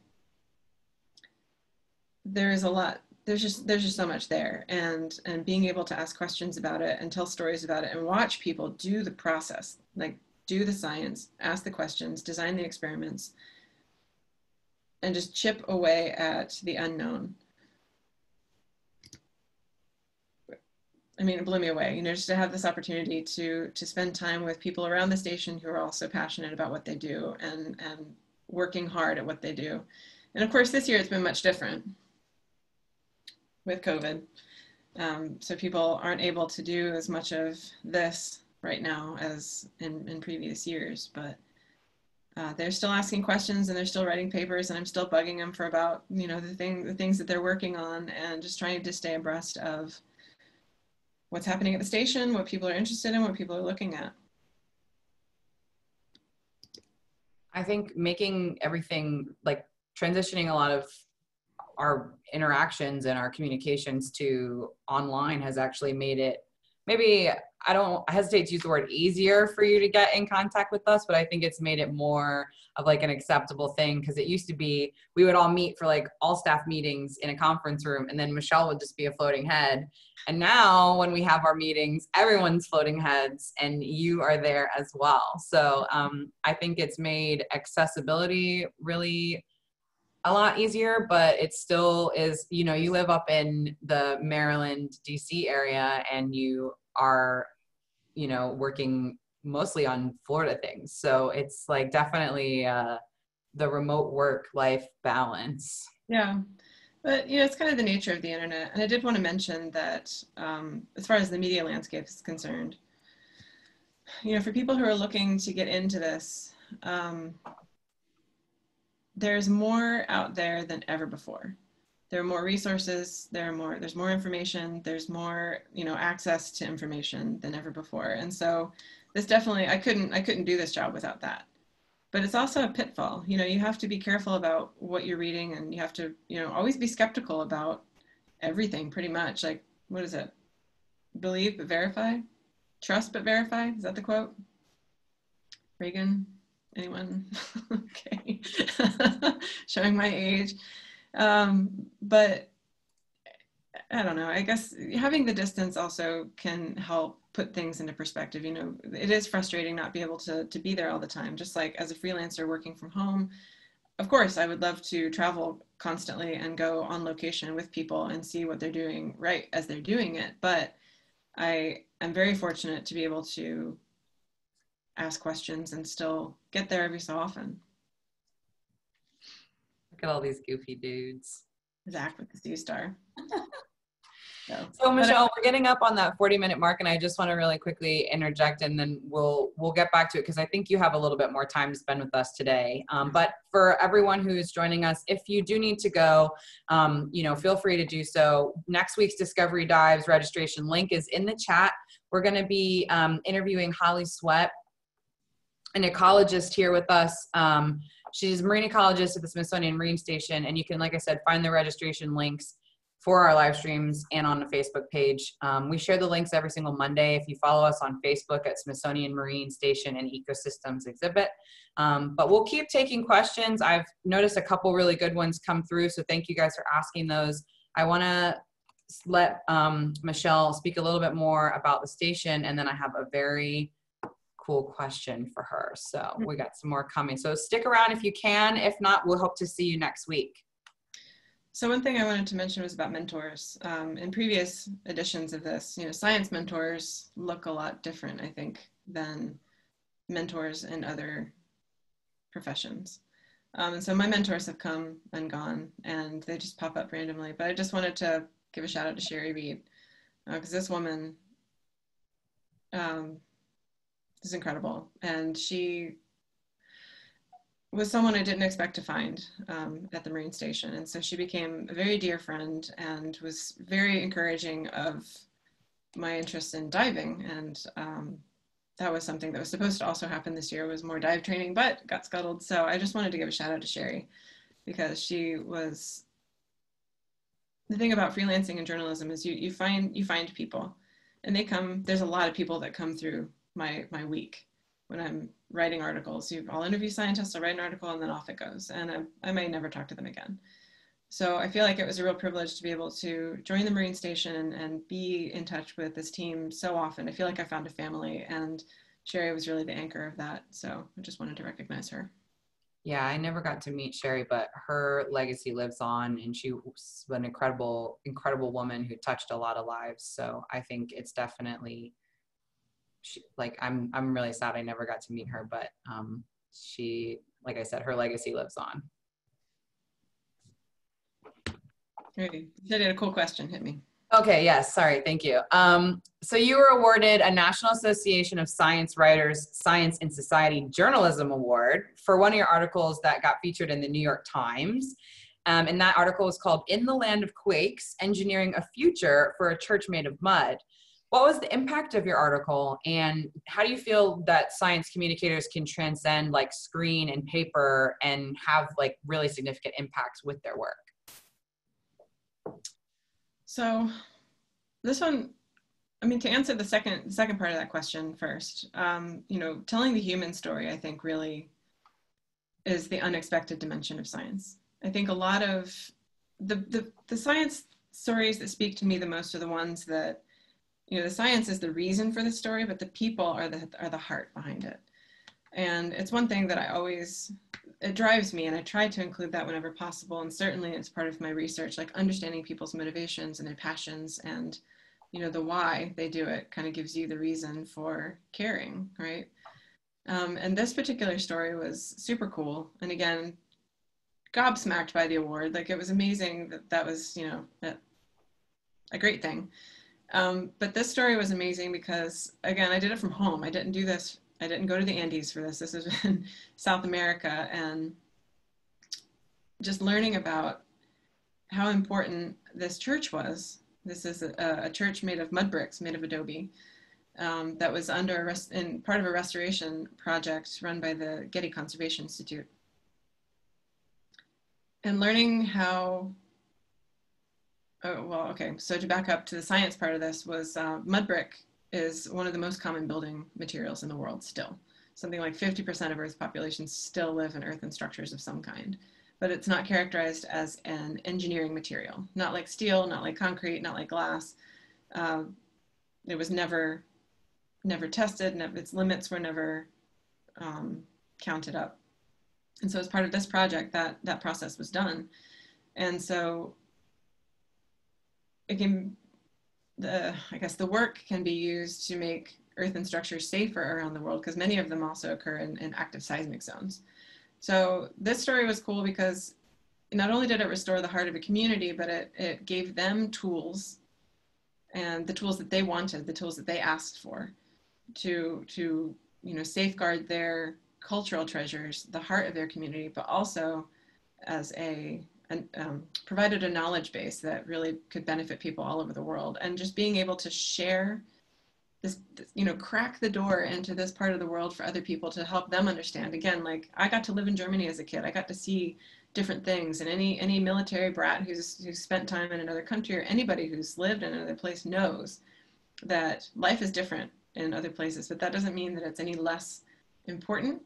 there is a lot there's just there's just so much there and and being able to ask questions about it and tell stories about it and watch people do the process like do the science ask the questions design the experiments and just chip away at the unknown I mean, it blew me away, you know, just to have this opportunity to to spend time with people around the station who are also passionate about what they do and and working hard at what they do. And of course, this year it's been much different with COVID. Um, so people aren't able to do as much of this right now as in, in previous years, but uh, they're still asking questions and they're still writing papers and I'm still bugging them for about, you know, the thing, the things that they're working on and just trying to stay abreast of what's happening at the station, what people are interested in, what people are looking at. I think making everything like transitioning a lot of our interactions and our communications to online has actually made it maybe I don't hesitate to use the word easier for you to get in contact with us, but I think it's made it more of like an acceptable thing because it used to be we would all meet for like all staff meetings in a conference room and then Michelle would just be a floating head. And now when we have our meetings, everyone's floating heads and you are there as well. So um, I think it's made accessibility really a lot easier, but it still is, you know, you live up in the Maryland, DC area and you are, you know, working mostly on Florida things. So it's like definitely uh, the remote work life balance. Yeah. But you know, it's kind of the nature of the internet. And I did want to mention that um, as far as the media landscape is concerned, you know, for people who are looking to get into this, um, there's more out there than ever before. There are more resources, there are more, there's more information, there's more, you know, access to information than ever before. And so this definitely, I couldn't, I couldn't do this job without that. But it's also a pitfall. You know, you have to be careful about what you're reading and you have to, you know, always be skeptical about everything pretty much. Like, what is it? Believe but verify? Trust but verify? Is that the quote? Reagan? Anyone? <laughs> okay. <laughs> Showing my age. Um, but I don't know. I guess having the distance also can help put things into perspective. You know, it is frustrating not be able to, to be there all the time. Just like as a freelancer working from home, of course, I would love to travel constantly and go on location with people and see what they're doing right as they're doing it. But I am very fortunate to be able to ask questions and still get there every so often. At all these goofy dudes. Zach with the Sea Star. <laughs> So, so Michelle, we're getting up on that 40 minute mark and I just want to really quickly interject and then we'll we'll get back to it because I think you have a little bit more time to spend with us today. Um, but for everyone who is joining us, if you do need to go, um, you know, feel free to do so. Next week's Discovery Dives registration link is in the chat. We're going to be um, interviewing Holly Sweat, an ecologist here with us. She's a marine ecologist at the Smithsonian Marine Station, and you can, like I said, find the registration links for our live streams and on the Facebook page. Um, we share the links every single Monday. If you follow us on Facebook at Smithsonian Marine Station and Ecosystems Exhibit. Um, but we'll keep taking questions. I've noticed a couple really good ones come through, so thank you guys for asking those. I want to let um, Michelle speak a little bit more about the station, and then I have a very cool question for her. So mm-hmm. we got some more coming. So stick around if you can. If not, we'll hope to see you next week. So one thing I wanted to mention was about mentors. Um, in previous editions of this, you know, science mentors look a lot different, I think, than mentors in other professions. Um, and so my mentors have come and gone, and they just pop up randomly. But I just wanted to give a shout out to Sherry Reed, because uh, this woman um, is incredible, and she was someone I didn't expect to find um, at the Marine Station. And so she became a very dear friend and was very encouraging of my interest in diving. And um, that was something that was supposed to also happen this year was more dive training, but got scuttled. So I just wanted to give a shout out to Sherry because she was the thing about freelancing and journalism is you you find you find people and they come there's a lot of people that come through my my week when i'm writing articles. You i'll interview scientists i'll write an article and then off it goes. And I, I may never talk to them again. So i feel like it was a real privilege to be able to join the marine station and, and be in touch with this team so often. I feel like i found a family and sherry was really the anchor of that. So i just wanted to recognize her. Yeah, I never got to meet Sherry, but her legacy lives on, and she was an incredible, incredible woman who touched a lot of lives. So I think it's definitely, she, like, I'm, I'm really sad I never got to meet her, but um, she, like I said, her legacy lives on. Hey, you had a cool question. Hit me. Okay, yes, sorry, thank you. Um, so you were awarded a National Association of Science Writers Science and Society Journalism Award for one of your articles that got featured in the New York Times. Um, and that article was called In the Land of Quakes, Engineering a Future for a Church Made of Mud. What was the impact of your article and how do you feel that science communicators can transcend like screen and paper and have like really significant impacts with their work? So this one, I mean, to answer the second the second part of that question first, um, you know, telling the human story, I think really is the unexpected dimension of science. I think a lot of the, the, the science stories that speak to me the most are the ones that, you know, the science is the reason for the story, but the people are the, are the heart behind it. And it's one thing that I always it drives me and i try to include that whenever possible and certainly it's part of my research like understanding people's motivations and their passions and you know the why they do it kind of gives you the reason for caring right? Um, and this particular story was super cool and again gobsmacked by the award. Like it was amazing that that was you know a, a great thing um, but this story was amazing because again i did it from home i didn't do this I didn't go to the Andes for this. This was in <laughs> South America and just learning about how important this church was. This is a, a church made of mud bricks, made of adobe, um, that was under a rest, in part of a restoration project run by the Getty Conservation Institute. And learning how, oh, well, okay, so to back up to the science part of this was uh, mud brick is one of the most common building materials in the world still. Something like 50% of Earth's population still live in earthen structures of some kind, but it's not characterized as an engineering material, not like steel, not like concrete, not like glass. Uh, it was never, never tested, never, its limits were never um, counted up. And so as part of this project, that, that process was done. And so again, the I guess the work can be used to make earthen structures safer around the world because many of them also occur in, in active seismic zones. So this story was cool because not only did it restore the heart of a community, but it, it gave them tools and the tools that they wanted, the tools that they asked for to, to you know, safeguard their cultural treasures, the heart of their community, but also as a and um, provided a knowledge base that really could benefit people all over the world. And just being able to share this, you know, crack the door into this part of the world for other people to help them understand. Again, like I got to live in Germany as a kid. I got to see different things. And any any military brat who's who's spent time in another country or anybody who's lived in another place knows that life is different in other places. But that doesn't mean that it's any less important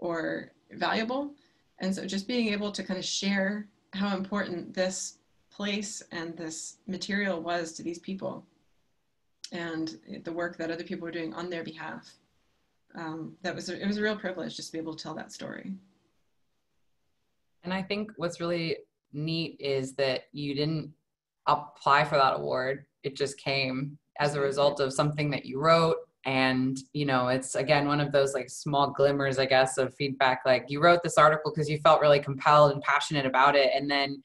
or valuable. And so just being able to kind of share how important this place and this material was to these people and the work that other people were doing on their behalf. Um, that was a, it was a real privilege just to be able to tell that story. And I think what's really neat is that you didn't apply for that award. It just came as a result of something that you wrote and you know it's again one of those like small glimmers i guess of feedback like you wrote this article because you felt really compelled and passionate about it and then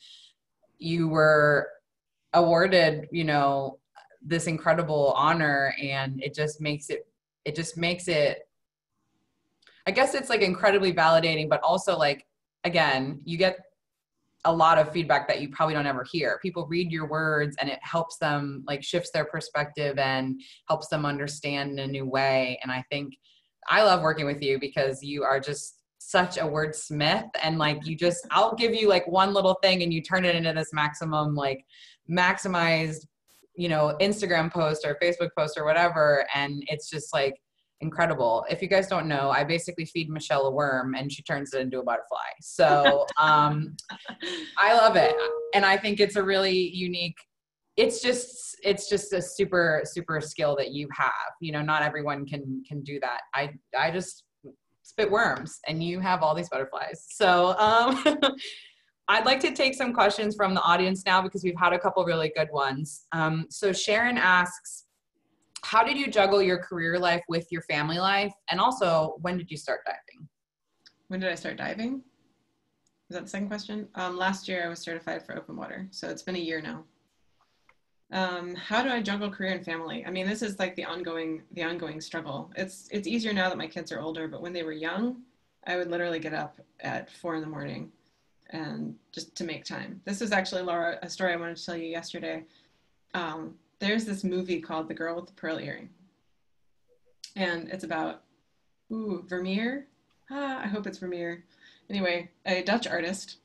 you were awarded you know this incredible honor and it just makes it it just makes it i guess it's like incredibly validating but also like again you get a lot of feedback that you probably don't ever hear. People read your words and it helps them like shifts their perspective and helps them understand in a new way. And I think I love working with you because you are just such a wordsmith and like you just I'll give you like one little thing and you turn it into this maximum like maximized you know Instagram post or Facebook post or whatever and it's just like incredible. If you guys don't know, I basically feed Michelle a worm and she turns it into a butterfly. So <laughs> um, I love it, and I think it's a really unique. It's just it's just a super super skill that you have. You know, not everyone can can do that. I I just spit worms and you have all these butterflies. So um, <laughs> I'd like to take some questions from the audience now because we've had a couple really good ones. Um, so Sharon asks, how did you juggle your career life with your family life? And also, when did you start diving? When did I start diving? Is that the second question? Um, last year I was certified for open water. So it's been a year now. Um, how do I juggle career and family? I mean, this is like the ongoing the ongoing struggle. It's it's easier now that my kids are older, but when they were young, I would literally get up at four in the morning and just to make time. This is actually Laura a story I wanted to tell you yesterday. Um, there's this movie called The Girl with the Pearl Earring, and it's about ooh Vermeer. Ah, I hope it's Vermeer. Anyway, a Dutch artist,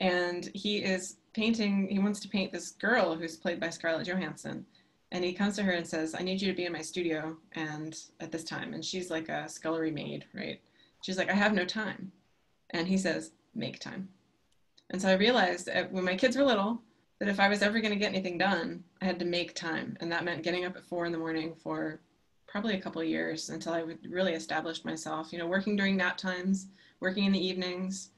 and he is painting, he wants to paint this girl who's played by Scarlett Johansson. And he comes to her and says, I need you to be in my studio and at this time. And she's like a scullery maid, right? She's like, I have no time. And he says, make time. And so I realized when my kids were little that if I was ever going to get anything done, I had to make time. And that meant getting up at four in the morning for probably a couple years until I would really establish myself, you know, working during nap times, working in the evenings,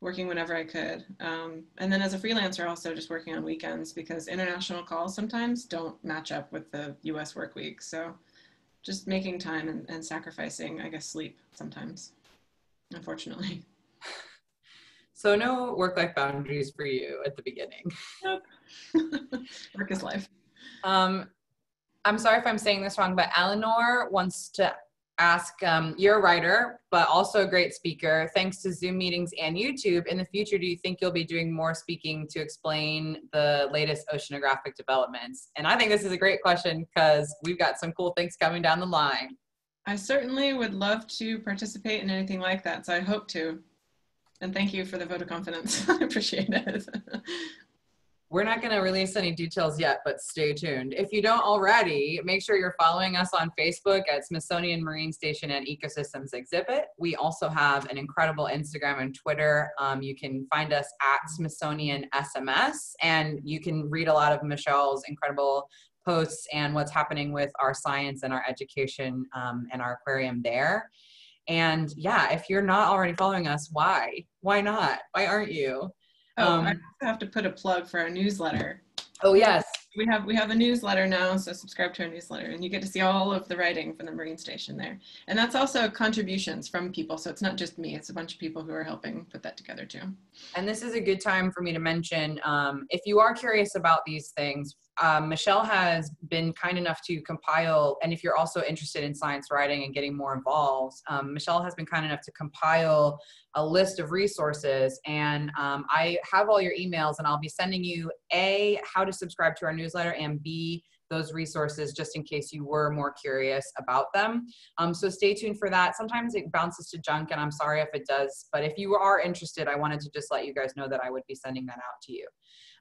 working whenever I could. Um, and then as a freelancer, also just working on weekends because international calls sometimes don't match up with the US work week. So just making time and, and sacrificing, I guess, sleep sometimes, unfortunately. So no work-life boundaries for you at the beginning. Nope. <laughs> work is life. Um, I'm sorry if I'm saying this wrong, but Eleanor wants to ask um, you're a writer but also a great speaker thanks to zoom meetings and youtube in the future do you think you'll be doing more speaking to explain the latest oceanographic developments and i think this is a great question because we've got some cool things coming down the line i certainly would love to participate in anything like that so i hope to and thank you for the vote of confidence <laughs> i appreciate it we're not going to release any details yet, but stay tuned. If you don't already, make sure you're following us on Facebook at Smithsonian Marine Station and Ecosystems Exhibit. We also have an incredible Instagram and Twitter. Um, you can find us at Smithsonian SMS, and you can read a lot of Michelle's incredible posts and what's happening with our science and our education um, and our aquarium there. And yeah, if you're not already following us, why? Why not? Why aren't you? Oh, um, I have to put a plug for our newsletter. Oh yes, we have we have a newsletter now, so subscribe to our newsletter, and you get to see all of the writing from the Marine Station there. And that's also contributions from people, so it's not just me; it's a bunch of people who are helping put that together too. And this is a good time for me to mention, um, if you are curious about these things, um, Michelle has been kind enough to compile, and if you're also interested in science writing and getting more involved, um, Michelle has been kind enough to compile a list of resources. And um, I have all your emails, and I'll be sending you A, how to subscribe to our newsletter, and B, those resources just in case you were more curious about them. Um, so stay tuned for that. Sometimes it bounces to junk, and I'm sorry if it does, but if you are interested, I wanted to just let you guys know that I would be sending that out to you.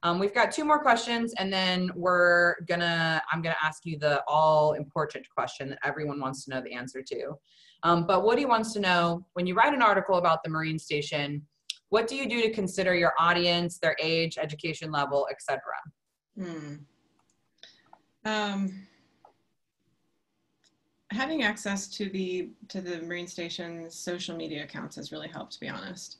Um, we've got two more questions and then we're gonna, I'm gonna ask you the all important question that everyone wants to know the answer to. Um, but Woody wants to know, when you write an article about the Marine Station, what do you do to consider your audience, their age, education level, etc.? Hmm. Um, having access to the to the Marine Station's social media accounts has really helped, to be honest.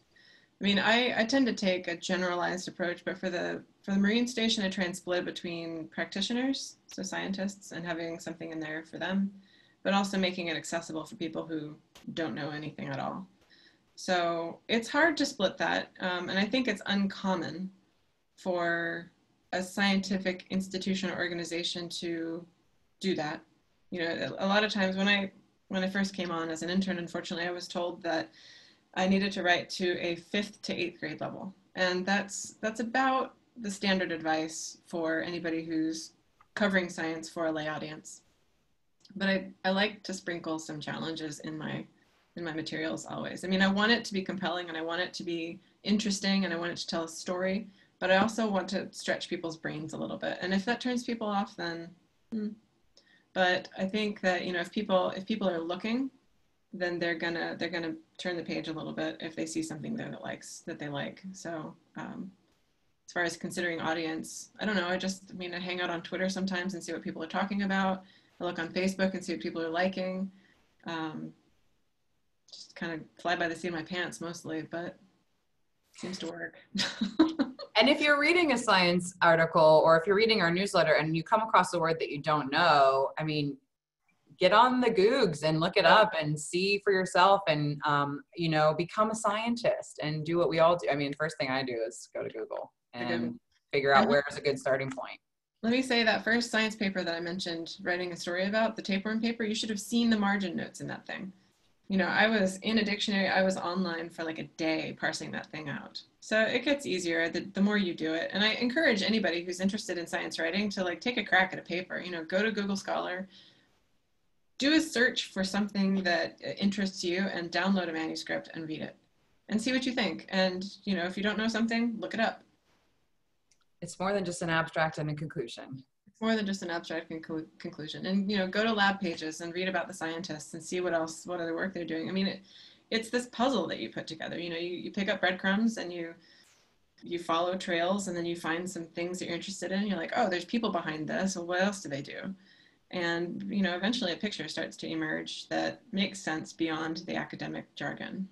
I mean, I, I tend to take a generalized approach, but for the for the Marine Station, I try and split between practitioners, so scientists, and having something in there for them, but also making it accessible for people who don't know anything at all. So it's hard to split that, um, and I think it's uncommon for a scientific institution or organization to do that. You know, a lot of times when I when I first came on as an intern, unfortunately, I was told that I needed to write to a fifth to eighth grade level. And that's, that's about the standard advice for anybody who's covering science for a lay audience. But I, I like to sprinkle some challenges in my in my materials always. I mean, I want it to be compelling and I want it to be interesting and I want it to tell a story, but I also want to stretch people's brains a little bit. And if that turns people off, then. Hmm. But I think that you know, if people if people are looking, then they're gonna they're gonna turn the page a little bit if they see something there that likes that they like. So um, as far as considering audience, I don't know. I just I mean, I hang out on Twitter sometimes and see what people are talking about. I look on Facebook and see what people are liking. Um, just kind of fly by the seat of my pants mostly, but seems to work. <laughs> and if you're reading a science article or if you're reading our newsletter and you come across a word that you don't know, I mean, get on the Googs and look it up and see for yourself and, um, you know, become a scientist and do what we all do. I mean, first thing I do is go to Google and figure out <laughs> where is a good starting point. Let me say that first science paper that I mentioned, writing a story about, the tapeworm paper, you should have seen the margin notes in that thing you know, I was in a dictionary, I was online for like a day parsing that thing out. So it gets easier the, the more you do it. And I encourage anybody who's interested in science writing to like take a crack at a paper, you know, go to Google Scholar, do a search for something that interests you and download a manuscript and read it and see what you think. And, you know, if you don't know something, look it up. It's more than just an abstract and a conclusion It's more than just an abstract conclu- conclusion. And you know, go to lab pages and read about the scientists and see what else, what other work they're doing. I mean, it, it's this puzzle that you put together. You know, you, you pick up breadcrumbs and you you follow trails and then you find some things that you're interested in. You're like, oh, there's people behind this. Well, what else do they do? And you know, eventually a picture starts to emerge that makes sense beyond the academic jargon.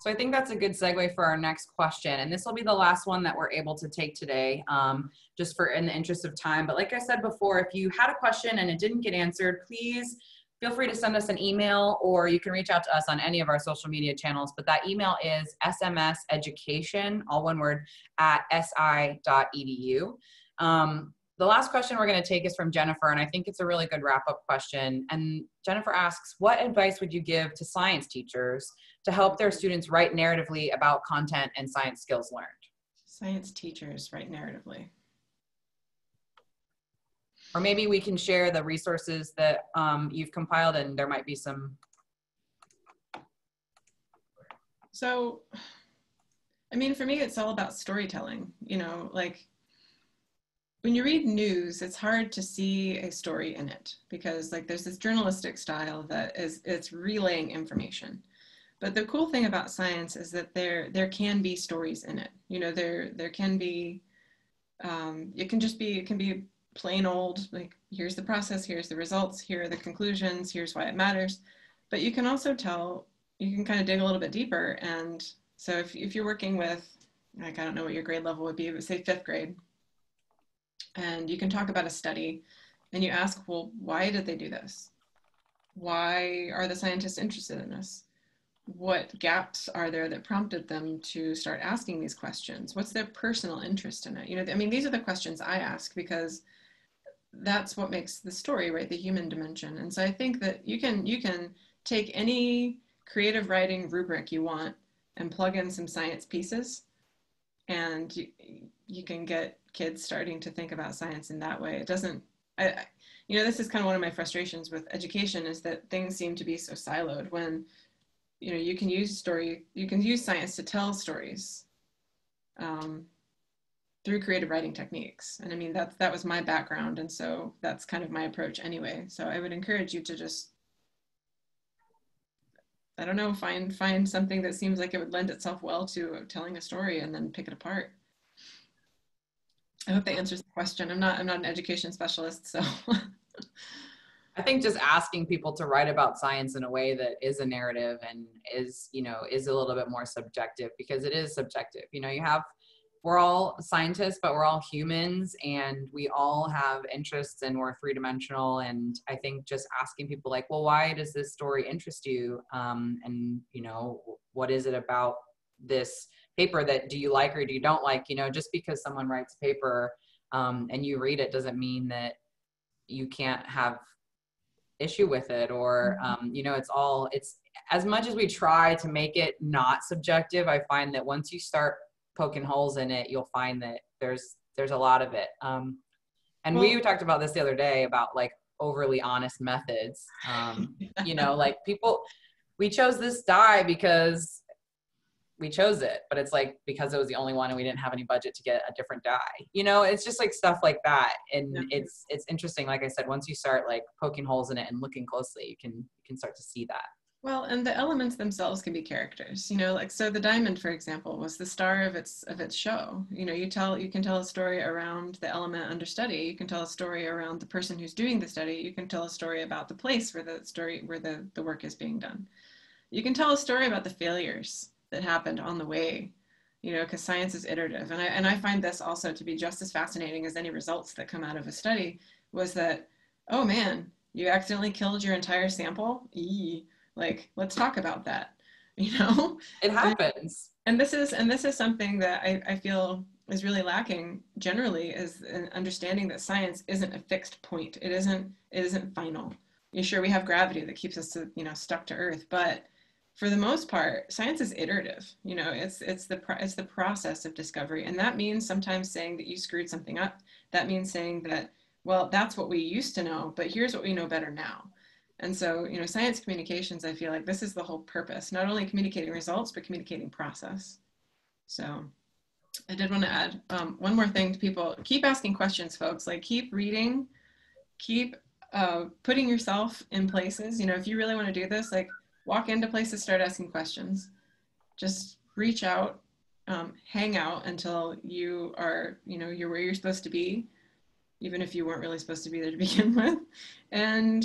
So I think that's a good segue for our next question. And this will be the last one that we're able to take today, um, just for in the interest of time. But like I said before, if you had a question and it didn't get answered, please feel free to send us an email or you can reach out to us on any of our social media channels. But that email is smseducation, all one word, at si.edu. Um, the last question we're going to take is from Jennifer, and I think it's a really good wrap up question. And Jennifer asks, What advice would you give to science teachers to help their students write narratively about content and science skills learned? Science teachers write narratively. Or maybe we can share the resources that um, you've compiled, and there might be some. So, I mean, for me, it's all about storytelling. You know, like when you read news, it's hard to see a story in it because like there's this journalistic style that is it's relaying information. But the cool thing about science is that there there can be stories in it. You know, there there can be um, it can just be it can be plain old like here's the process, here's the results, here are the conclusions, here's why it matters. But you can also tell you can kind of dig a little bit deeper. And so if if you're working with like I don't know what your grade level would be, but say fifth grade, and you can talk about a study and you ask, well, why did they do this? Why are the scientists interested in this? What gaps are there that prompted them to start asking these questions? What's their personal interest in it? You know, I mean, these are the questions I ask because that's what makes the story, right? The human dimension. And so I think that you can you can take any creative writing rubric you want and plug in some science pieces and you, you can get kids starting to think about science in that way. It doesn't, I, you know, this is kind of one of my frustrations with education is that things seem to be so siloed when, you know, you can use story, you can use science to tell stories um, through creative writing techniques. And I mean, that, that was my background. And so that's kind of my approach anyway. So I would encourage you to just I don't know, find find something that seems like it would lend itself well to telling a story and then pick it apart. I hope that answers the question. I'm not I'm not an education specialist, so I think just asking people to write about science in a way that is a narrative and is, you know, is a little bit more subjective because it is subjective. You know, you have we're all scientists, but we're all humans and we all have interests and we're three dimensional. And I think just asking people like, well, why does this story interest you? Um, and, you know, what is it about this paper that do you like or do you don't like? You know, just because someone writes paper um, and you read it doesn't mean that you can't have issue with it or mm-hmm. um, you know it's all it's as much as we try to make it not subjective i find that once you start poking holes in it, you'll find that there's there's a lot of it. Um, and well, we talked about this the other day about like overly honest methods. Um, <laughs> you know, like people, we chose this dye because we chose it, but it's like because it was the only one and we didn't have any budget to get a different dye. You know, it's just like stuff like that. And yeah. it's it's interesting. Like I said, once you start like poking holes in it and looking closely, you can you can start to see that. Well, and the elements themselves can be characters. You know, like so the diamond, for example, was the star of its of its show. You know, you tell you can tell a story around the element under study. You can tell a story around the person who's doing the study. You can tell a story about the place where the story where the, the work is being done. You can tell a story about the failures that happened on the way you know because science is iterative. And I, and I find this also to be just as fascinating as any results that come out of a study was that oh man you accidentally killed your entire sample? Eee. like let's talk about that <laughs> you know? It happens. and this is and this is something that I, I feel is really lacking generally is an understanding that science isn't a fixed point. It isn't it isn't final. You sure we have gravity that keeps us to, you know stuck to earth but for the most part, science is iterative. You know, it's it's the it's the process of discovery, and that means sometimes saying that you screwed something up. That means saying that well, that's what we used to know, but here's what we know better now. And so, you know, science communications, I feel like this is the whole purpose, not only communicating results, but communicating process. So I did want to add um, one more thing to people. Keep asking questions, folks. Like keep reading, keep uh, putting yourself in places. You know, if you really want to do this, like walk into places, start asking questions. Just reach out, um, hang out until you are, you know, you're where you're supposed to be, even if you weren't really supposed to be there to <laughs> begin with. And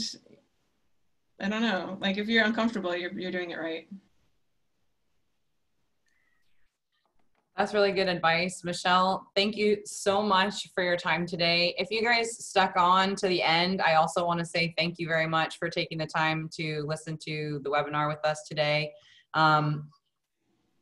I don't know, like if you're uncomfortable, you're, you're doing it right. That's really good advice. Michelle, thank you so much for your time today. If you guys stuck on to the end, I also want to say thank you very much for taking the time to listen to the webinar with us today. Um,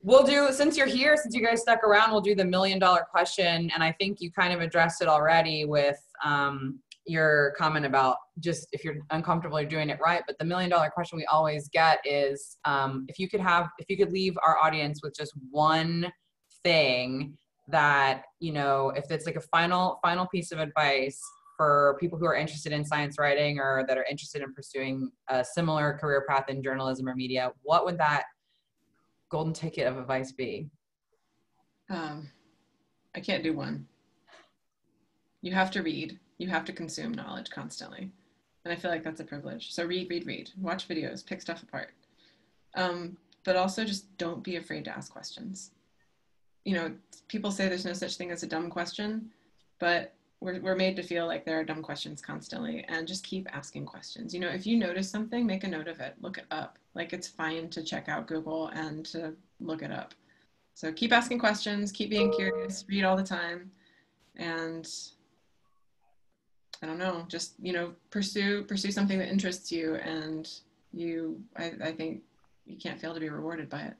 we'll do, since you're here, since you guys stuck around, we'll do the million dollar question. And I think you kind of addressed it already with um, your comment about just if you're uncomfortable, you're doing it right. But the million dollar question we always get is um, if you could have, if you could leave our audience with just one thing that you know if it's like a final final piece of advice for people who are interested in science writing or that are interested in pursuing a similar career path in journalism or media what would that golden ticket of advice be? Um, i can't do one. You have to read. You have to consume knowledge constantly. And i feel like that's a privilege. So read read read. Watch videos. Pick stuff apart. Um, but also just don't be afraid to ask questions you know, people say there's no such thing as a dumb question, but we're, we're made to feel like there are dumb questions constantly and just keep asking questions. You know, if you notice something, make a note of it, look it up. Like it's fine to check out Google and to look it up. So keep asking questions, keep being curious, read all the time, and I don't know, just, you know, pursue, pursue something that interests you and you, I, I think you can't fail to be rewarded by it.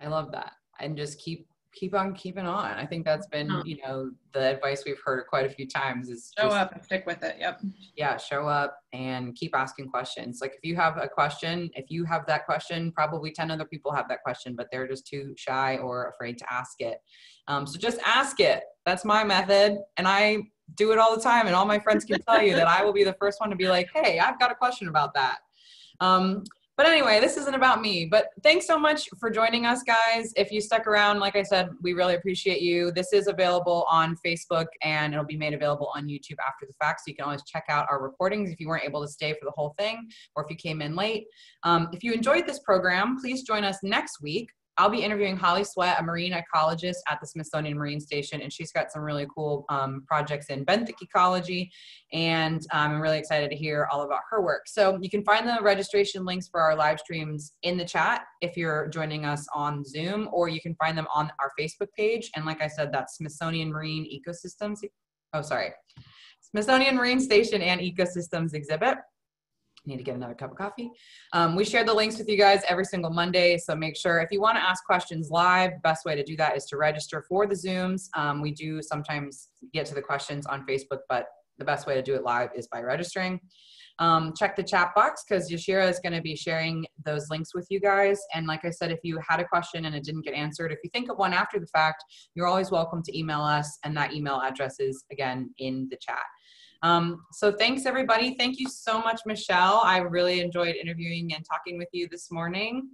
I love that and just keep keep on keeping on. I think that's been, you know, the advice we've heard quite a few times is show just, up and stick with it. Yep. Yeah, show up and keep asking questions. Like if you have a question, if you have that question, probably 10 other people have that question, but they're just too shy or afraid to ask it. Um, so just ask it. That's my method. And I do it all the time. And all my friends can tell you that I will be the first one to be like, hey, I've got a question about that. Um, but anyway, this isn't about me. But thanks so much for joining us, guys. If you stuck around, like I said, we really appreciate you. This is available on Facebook and it'll be made available on YouTube after the fact. So you can always check out our recordings if you weren't able to stay for the whole thing or if you came in late. Um, if you enjoyed this program, please join us next week I'll be interviewing Holly Sweat, a marine ecologist at the Smithsonian Marine Station, and she's got some really cool um, projects in benthic ecology, and um, I'm really excited to hear all about her work. So you can find the registration links for our live streams in the chat if you're joining us on Zoom, or you can find them on our Facebook page. And like I said, that's Smithsonian Marine Ecosystems. Oh, sorry. Smithsonian Marine Station and Ecosystems exhibit need to get another cup of coffee. Um, we share the links with you guys every single Monday, so make sure if you want to ask questions live, the best way to do that is to register for the Zooms. Um, we do sometimes get to the questions on Facebook, but the best way to do it live is by registering. Um, check the chat box because Yashira is going to be sharing those links with you guys. And like I said, if you had a question and it didn't get answered, if you think of one after the fact, you're always welcome to email us, and that email address is again in the chat. Um, so thanks everybody. Thank you so much, Michelle. I really enjoyed interviewing and talking with you this morning.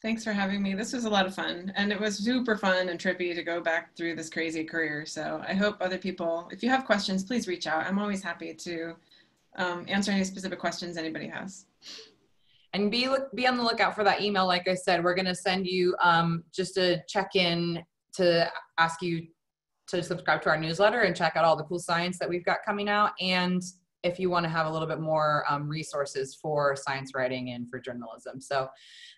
Thanks for having me. This was a lot of fun and it was super fun and trippy to go back through this crazy career. So I hope other people, if you have questions, please reach out. I'm always happy to um, answer any specific questions anybody has. And be look, be on the lookout for that email. Like I said, we're going to send you um, just a check in to ask you to subscribe to our newsletter and check out all the cool science that we've got coming out. And if you want to have a little bit more um, resources for science writing and for journalism. So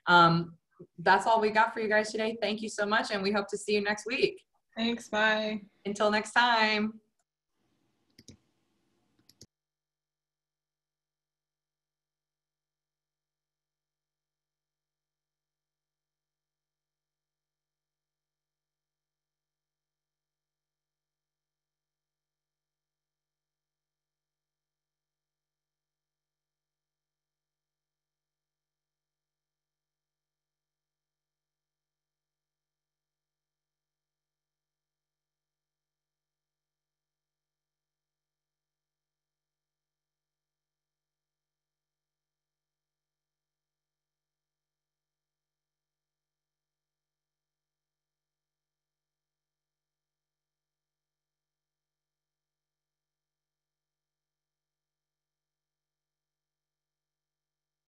um, that's all we got for you guys today. Thank you so much. And we hope to see you next week. Thanks. Bye. Until next time.